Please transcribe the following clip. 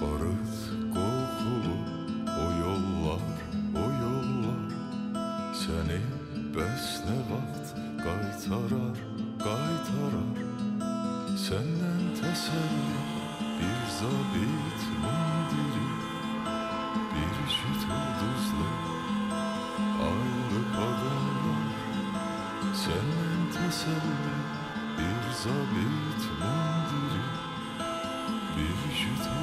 Barut kokulu o yollar, o yollar. Seni besne vaxt qaytarar, qaytarar Səndən təsəlli bir zabit mundiri. Bir şüt ulduzlu aylı qadınlar Səndən təsəlli bir zabit mundiri. Bir şüt